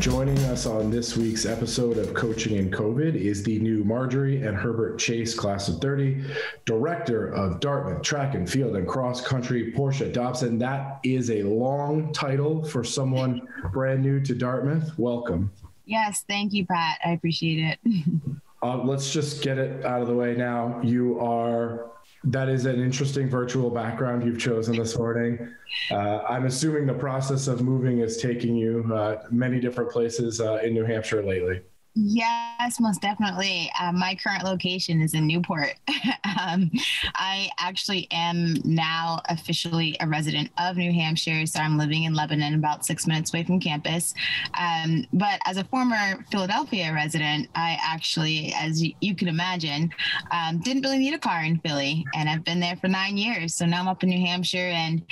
Joining us on this week's episode of Coaching in COVID is the new Marjorie and Herbert Chase class of 30, director of Dartmouth track and field and cross country, Porscha Dobson. That is a long title for someone brand new to Dartmouth. Welcome. Yes, thank you, Pat. I appreciate it. uh, let's just get it out of the way now. You are that is an interesting virtual background you've chosen this morning. Uh, I'm assuming the process of moving is taking you uh, many different places uh, in New Hampshire lately. Yes, most definitely. Uh, my current location is in Newport. um, I actually am now officially a resident of New Hampshire, so I'm living in Lebanon, about six minutes away from campus. Um, but as a former Philadelphia resident, I actually, as you can imagine, um, didn't really need a car in Philly, and I've been there for nine years. So now I'm up in New Hampshire and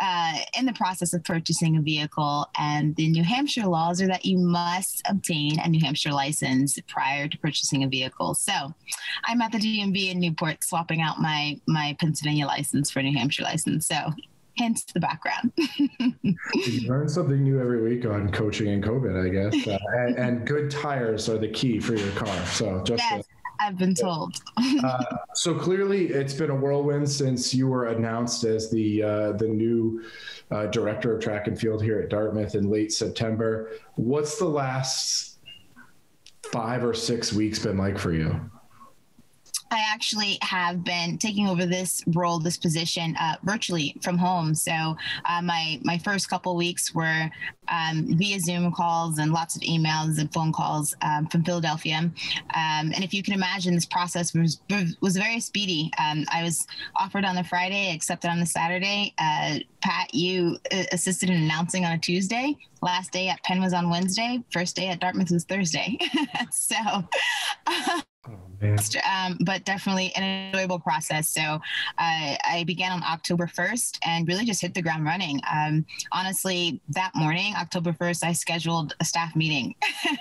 uh, in the process of purchasing a vehicle. And the New Hampshire laws are that you must obtain a New Hampshire license prior to purchasing a vehicle. So I'm at the DMV in Newport swapping out my my Pennsylvania license for a New Hampshire license. So hence the background. you learn something new every week on coaching and COVID, I guess. Uh, and, and, good tires are the key for your car. So just yes. I've been told. uh, so clearly, it's been a whirlwind since you were announced as the uh, the new uh, director of track and field here at Dartmouth in late September. What's the last five or six weeks been like for you? I actually have been taking over this role, this position, uh, virtually from home. So uh, my my first couple weeks were um, via Zoom calls and lots of emails and phone calls um, from Philadelphia. Um, and if you can imagine, this process was was very speedy. Um, I was offered on the Friday, accepted on the Saturday. Uh, Pat, you uh, assisted in announcing on a Tuesday. Last day at Penn was on Wednesday. First day at Dartmouth was Thursday. so. Um, but definitely an enjoyable process. So uh, I began on October 1st and really just hit the ground running. Um, honestly, that morning, October 1st, I scheduled a staff meeting.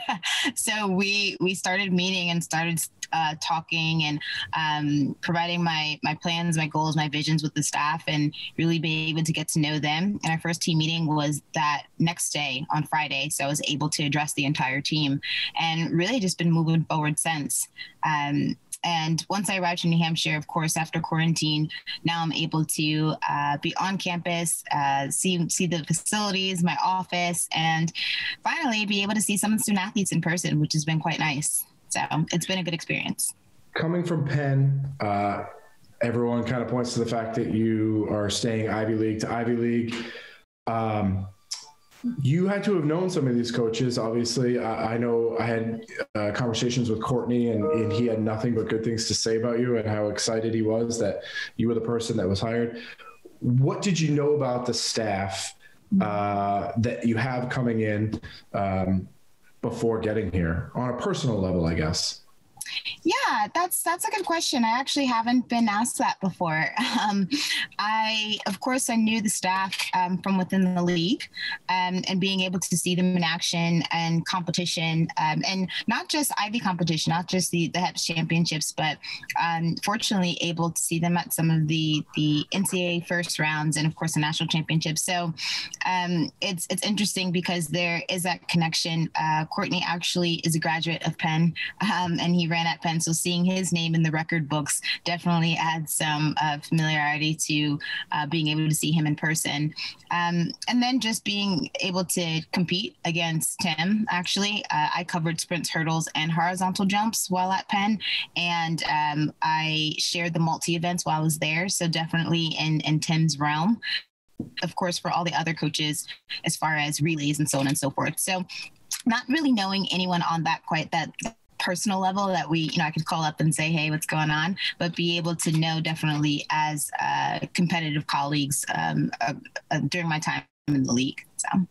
so we we started meeting and started uh, talking and um, providing my my plans, my goals, my visions with the staff, and really being able to get to know them. And our first team meeting was that next day on Friday, so I was able to address the entire team, and really just been moving forward since. Um, and once I arrived in New Hampshire, of course, after quarantine, now I'm able to uh, be on campus, uh, see see the facilities, my office, and finally be able to see some student athletes in person, which has been quite nice. So it's been a good experience. Coming from Penn, uh, everyone kind of points to the fact that you are staying Ivy League to Ivy League. Um, you had to have known some of these coaches. Obviously, I, I know I had uh, conversations with Courtney, and, and, he had nothing but good things to say about you and how excited he was that you were the person that was hired. What did you know about the staff uh, that you have coming in um, before getting here on a personal level, I guess? Yeah, that's that's a good question. I actually haven't been asked that before. Um, I, of course, I knew the staff um, from within the league, um, and being able to see them in action and competition, um, and not just Ivy competition, not just the the HEPS championships, but um, fortunately able to see them at some of the the NCAA first rounds, and of course the national championships. So um, it's it's interesting because there is that connection. Uh, Courtney actually is a graduate of Penn, and he ran ran at Penn. So seeing his name in the record books definitely adds some uh, familiarity to uh, being able to see him in person. Um, and then just being able to compete against Tim. Actually, uh, I covered sprints, hurdles, and horizontal jumps while at Penn, and um, I shared the multi events while I was there. So definitely in in Tim's realm of course, for all the other coaches as far as relays and so on and so forth. So not really knowing anyone on that quite that personal level that we, you know, I could call up and say, hey, what's going on, but be able to know definitely as uh, competitive colleagues um, uh, uh, during my time in the league. So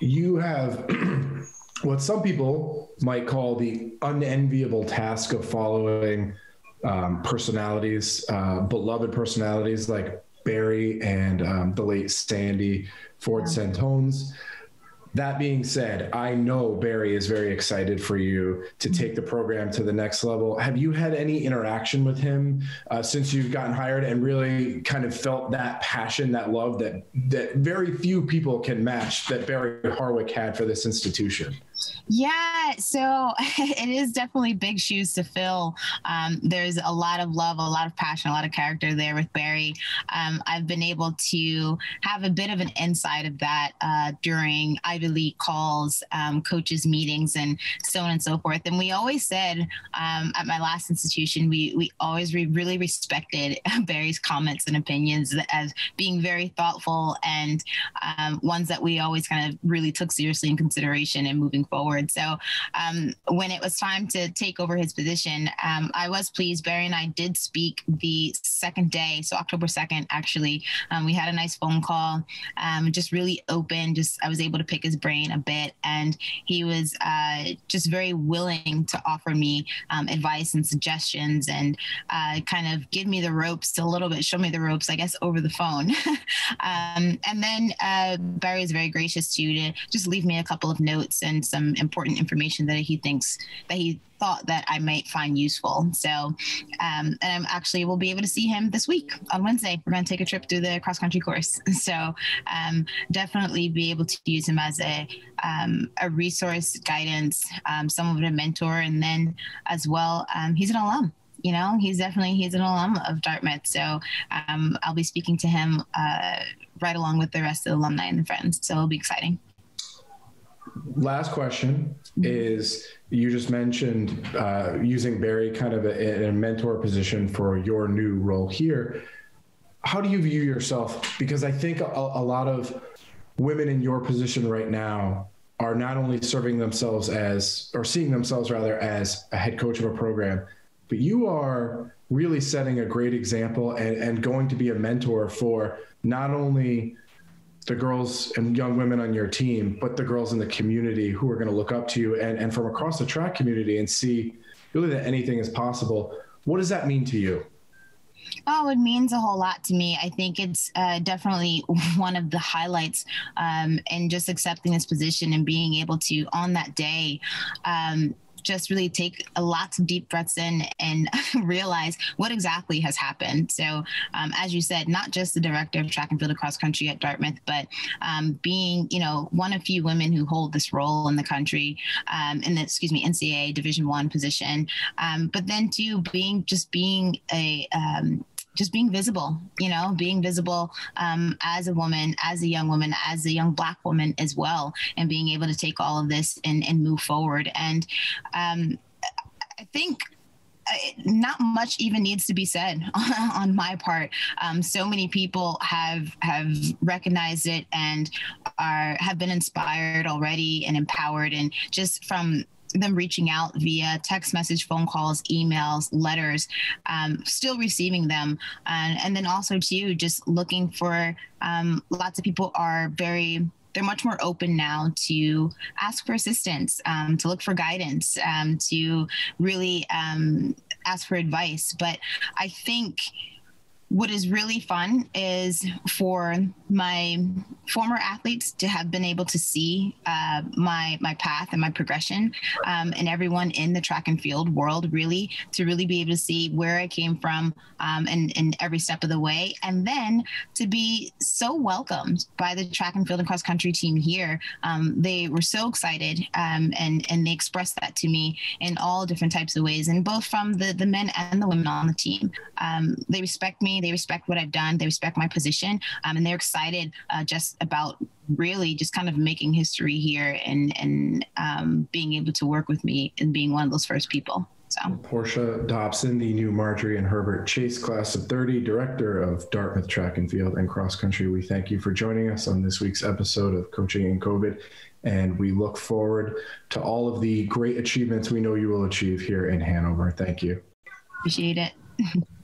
you have what some people might call the unenviable task of following um, personalities, uh, beloved personalities like Barry and um, the late Sandy Ford yeah. Centonze that being said, I know Barry is very excited for you to take the program to the next level. Have you had any interaction with him uh, since you've gotten hired and really kind of felt that passion, that love that that very few people can match that Barry Harwood had for this institution? Yeah, so it is definitely big shoes to fill. Um, there's a lot of love, a lot of passion, a lot of character there with Barry. Um, I've been able to have a bit of an insight of that uh, during Ivy League calls, um, coaches meetings, and so on and so forth. And we always said um, at my last institution, we we always re- really respected Barry's comments and opinions as being very thoughtful and um, ones that we always kind of really took seriously in consideration and moving forward. So um, when it was time to take over his position, um, I was pleased. Barry and I did speak the second day, so October 2nd, actually. Um, we had a nice phone call, just really open. Just I was able to pick his brain a bit, and he was uh, just very willing to offer me um, advice and suggestions and uh, kind of give me the ropes a little bit, show me the ropes, I guess, over the phone. Um, and then uh, Barry was very gracious too to just leave me a couple of notes and some important information that he thinks that he thought that I might find useful. So, um, and I'm actually will be able to see him this week on Wednesday. We're going to take a trip through the cross country course. So, um, definitely be able to use him as a um, a resource, guidance, um, some of a mentor, and then as well, um, he's an alum you know he's definitely he's an alum of dartmouth so um, i'll be speaking to him uh, right along with the rest of the alumni and the friends so it'll be exciting last question mm-hmm. is you just mentioned uh, using Barry kind of a, in a mentor position for your new role here. How do you view yourself? Because I think a, a lot of women in your position right now are not only serving themselves as, or seeing themselves rather as a head coach of a program, but you are really setting a great example and, and going to be a mentor for not only the girls and young women on your team, but the girls in the community who are going to look up to you and, and from across the track community and see really that anything is possible. What does that mean to you? Oh, it means a whole lot to me. I think it's uh, definitely one of the highlights um, in just accepting this position and being able to, on that day, um, just really take lots of deep breaths in and realize what exactly has happened. So, um, as you said, not just the director of track and field across country at Dartmouth, but um, being, you know, one of few women who hold this role in the country, um, in the excuse me, NCAA Division One position. Um, but then too, being just being a um, just being visible, you know, being visible um, as a woman, as a young woman, as a young Black woman as well, and being able to take all of this and, and move forward. And um, I think uh, not much even needs to be said on my part. Um, so many people have have recognized it and are have been inspired already and empowered, and just from them reaching out via text message, phone calls, emails, letters, um, still receiving them. And, and then also, too, just looking for um, lots of people are very they're much more open now to ask for assistance, um, to look for guidance, um, to really um, ask for advice. But I think what is really fun is for my former athletes to have been able to see uh, my my path and my progression, um, and everyone in the track and field world really to really be able to see where I came from um, and, and every step of the way, and then to be so welcomed by the track and field and cross country team here. Um, they were so excited, um, and and they expressed that to me in all different types of ways, and both from the the men and the women on the team. Um, they respect me they respect what I've done. They respect my position, um, and they're excited uh, just about really just kind of making history here and and um, being able to work with me and being one of those first people. So. Porscha Dobson, the new Marjorie and Herbert Chase class of 30, director of Dartmouth Track and Field and Cross Country. We thank you for joining us on this week's episode of Coaching in COVID. And we look forward to all of the great achievements we know you will achieve here in Hanover. Thank you. Appreciate it.